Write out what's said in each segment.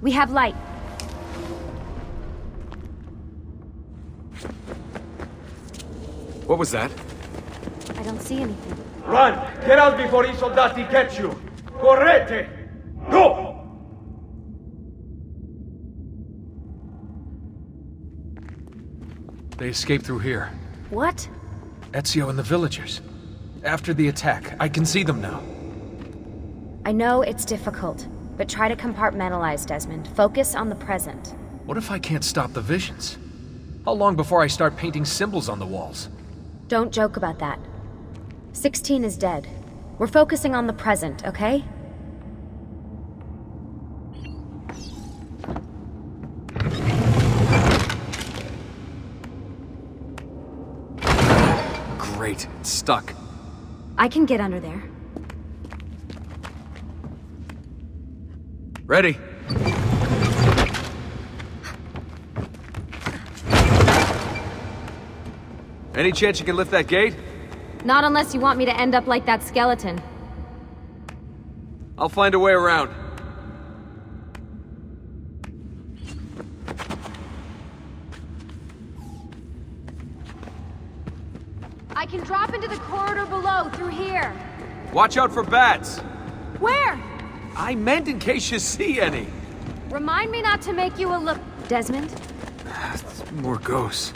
We have light. What was that? I don't see anything. Run! Get out before i soldati catch you! Correte! Go! They escaped through here. What? Ezio and the villagers. After the attack, I can see them now. I know it's difficult, but try to compartmentalize, Desmond. Focus on the present. What if I can't stop the visions? How long before I start painting symbols on the walls? Don't joke about that. 16 is dead. We're focusing on the present, okay? Great, it's stuck. I can get under there. Ready? Any chance you can lift that gate? Not unless you want me to end up like that skeleton. I'll find a way around. I can drop into the corridor below, through here. Watch out for bats! Where? I meant in case you see any. Remind me not to make you a look... Desmond? More ghosts.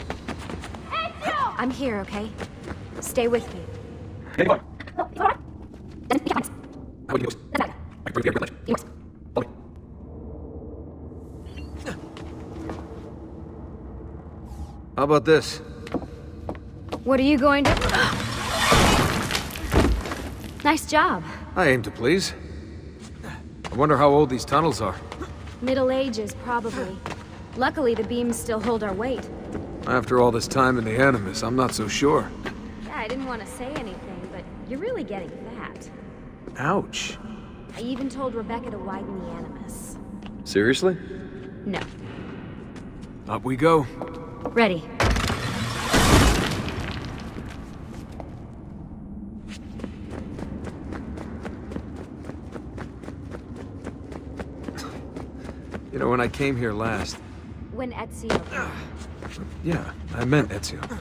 I'm here, okay? Stay with me. How about this? What are you going to... nice job. I aim to please. I wonder how old these tunnels are. Middle Ages, probably. Luckily, the beams still hold our weight. After all this time in the Animus, I'm not so sure. Yeah, I didn't want to say anything, but you're really getting fat. Ouch. I even told Rebecca to widen the Animus. Seriously? No. Up we go. Ready. You know, when I came here last... When Ezio... Yeah, I meant Ezio.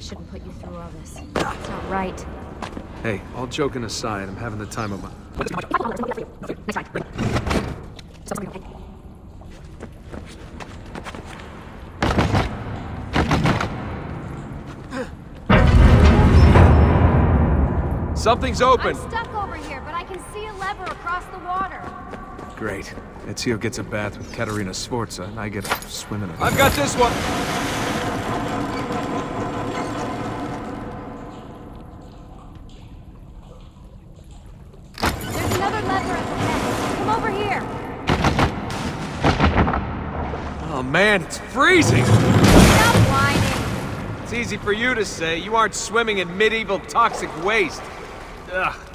Shouldn't put you through all this. It's not right. Hey, all joking aside, I'm having the time of my... Something's open! I'm stuck over here, but I can see a lever across the water. Great. Ezio gets a bath with Caterina Sforza, and I get a swim in a... I've got this one! There's another lever at the head. Come over here. Oh man, it's freezing! Stop whining. It's easy for you to say. You aren't swimming in medieval toxic waste. Ugh.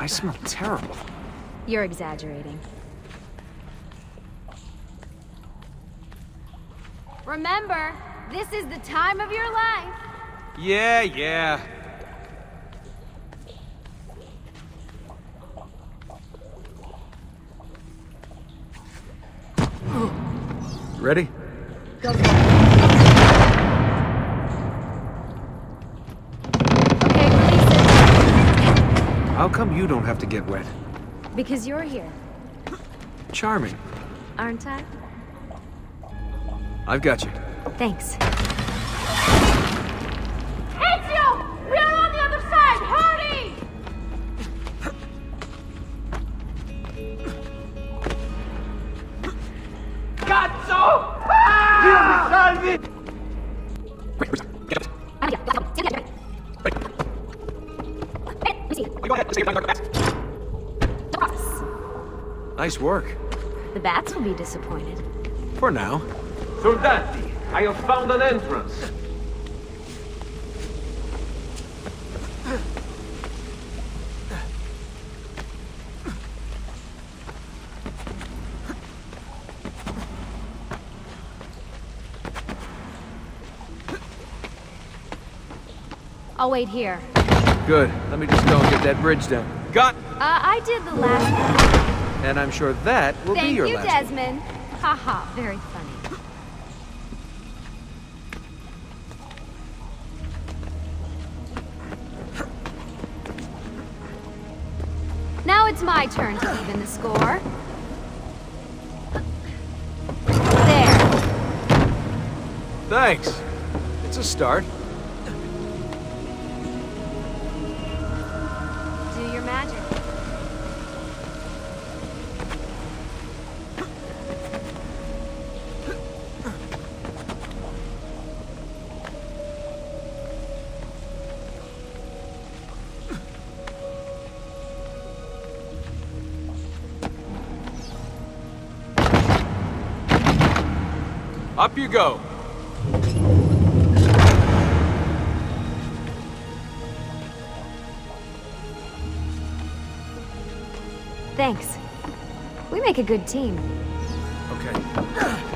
I smell terrible. You're exaggerating. Remember, this is the time of your life. Yeah, yeah. Ready? Go for it. Okay, release it. How come you don't have to get wet? Because you're here, Charming. aren't I? I've got you. Thanks. Nice work. The bats will be disappointed. For now. Soldati, I have found an entrance. I'll wait here. Good. Let me just go and get that bridge down. Got. Uh, I did the last one. And I'm sure that will Thank be your you, last. Desmond. Haha, very funny. Now it's my turn to even the score. There. Thanks. It's a start. Up you go. Thanks. We make a good team. Okay.